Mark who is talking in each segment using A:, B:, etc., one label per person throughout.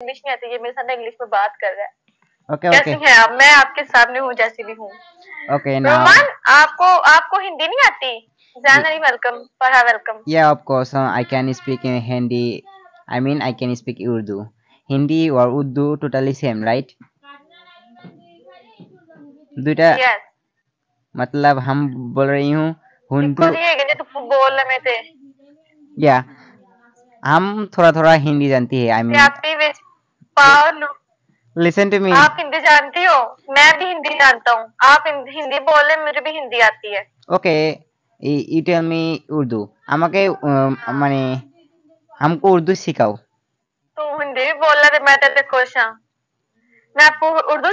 A: English नहीं आती ये मेरे साथ इंग्लिश में बात कर रहा है
B: Okay,
A: कैसी
B: okay,
A: हैं आप मैं आपके सामने हूँ जैसी भी हूँ
B: okay. Now,
A: रोमान आपको आपको हिंदी नहीं आती जानरी वेलकम पढ़ा
B: welcome of course, uh, I can speak in Hindi. I mean, I can speak Urdu. Hindi or Urdu, totally same, right? दुटा मतलब हम बोल रही हूँ हिंदू
A: तू बोल में थे
B: या हम थोड़ा थोड़ा हिंदी जानती है आई मीन
A: व्याप्ति which power
B: listen to me
A: आप हिंदी जानती हो मैं भी हिंदी जानता हूँ आप हिंदी हिंदी बोले मुझे भी हिंदी आती है
B: okay you tell me Urdu আমাকে উম, মানে हमको उर्दू सिखाओ
A: तू हिंदी भी बोल रहा था मैं तेरे से खुश हाँ मैं आपको उर्दू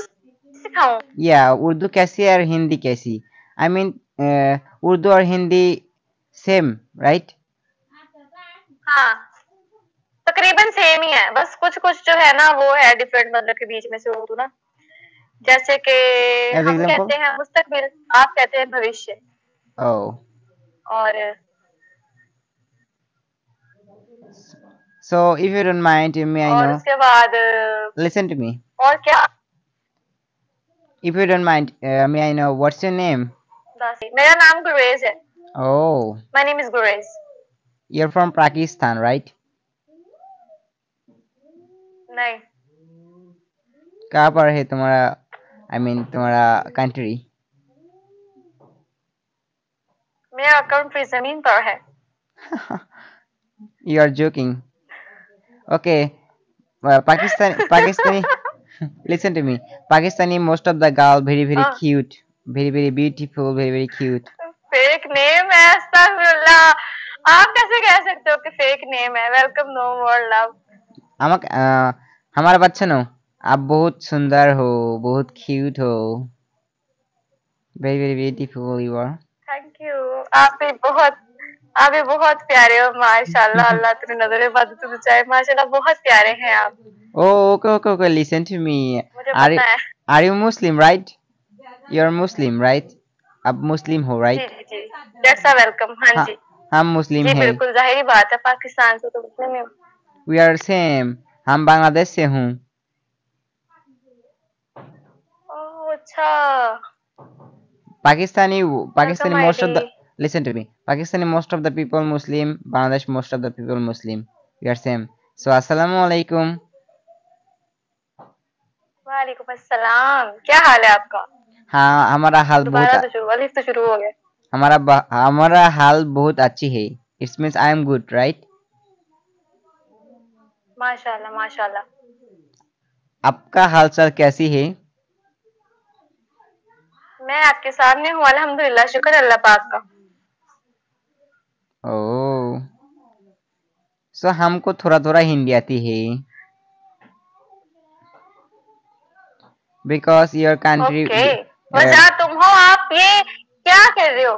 A: सिखाऊं
B: या उर्दू कैसी है और हिंदी कैसी आई मीन उर्दू और हिंदी सेम राइट
A: हाँ तकरीबन सेम ही है। बस कुछ कुछ जो है ना वो है डिफरेंट मतलब के बीच में से उर्दू ना। जैसे कि हम
B: example?
A: कहते हैं मुस्तकबिल आप कहते हैं भविष्य।
B: ओ
A: और
B: so if you don't mind may I
A: और
B: नो
A: उसके बाद
B: लिसन टू मी
A: और क्या?
B: If you don't mind may I know what's your name
A: दासी मेरा नाम गुरेज है। My name is Gurez.
B: You are from Pakistan right
A: नहीं।
B: कहाँ पर है तुम्हारा आई मीन तुम्हारा कंट्री
A: मेरा कंट्री ज़मीन पर है।
B: You are joking okay Pakistan Pakistani listen to me Pakistani most of the girl very very cute very very beautiful very very cute
A: fake name है अस्तगफुल्ला आप कैसे कह सकते हो कि फेक नेम है? वेलकम नो मोर लव
B: আমাকে আহ, हमारा बच्चा नो आप बहुत सुंदर हो बहुत क्यूट हो very very beautiful you are
A: thank you आप भी बहुत आप भी बहुत प्यारे हो माशाल्लाह अल्लाह तेरी नजर बद तुझे चाहे माशाल्लाह बहुत प्यारे हैं आप
B: oh okay okay okay listen to me
A: मुझे
B: are you,
A: पता है
B: are you muslim right you are muslim right आप मुस्लिम हो
A: जी
B: right
A: ji ji that's a welcome हाँ
B: हाँ,
A: जी
B: हम मुस्लिम
A: जी
B: हैं
A: बिल्कुल जाहिर बात है पाकिस्तान से तो मुस्लिम हूँ
B: we are same. हम बांग्लादेश से हूँ।
A: अच्छा।
B: Pakistani Pakistani most of the listen to me Pakistani most of the people Muslim Bangladesh most of the people Muslim we are same so अस्सलाम
A: वालेकुम अस्सलाम। क्या हाल है आपका?
B: हाँ हमारा हाल बहुत
A: तो तो
B: हमारा हमारा हाल बहुत अच्छी है। It's means I am good right हाँ
A: माशाल्लाह माशाल्लाह।
B: आपका हाल चाल कैसी है?
A: मैं आपके सामने हूँ अल्हम्दुलिल्लाह शुक्र अल्लाह पाक का।
B: ओह सो हमको थोड़ा थोड़ा हिंदी आती है। बिकॉज़ योर कंट्री
A: तुम हो आप ये क्या कर रहे हो?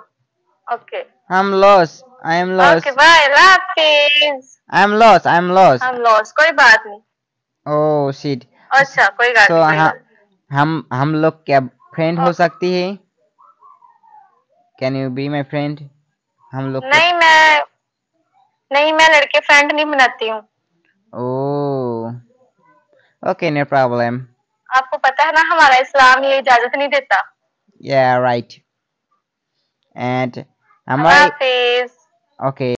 A: Okay
B: I'm lost. I am lost.
A: Okay bye अल्लाह हाफिज
B: I am lost. I am lost.
A: हम लॉस कोई बात नहीं।
B: Oh shit.
A: अच्छा कोई बात
B: So
A: नहीं
B: हाँ हम हम लोग क्या फ्रेंड हो सकती है? Can you be my friend हम लोग
A: नहीं मैं नहीं मैं लड़के फ्रेंड नहीं बनाती हूँ।
B: ओह ओके नो प्रॉब्लम
A: आपको पता है ना हमारा इस्लाम ये इजाज़त नहीं देता।
B: या राइट एंड हमारे
A: हाफिज
B: ओके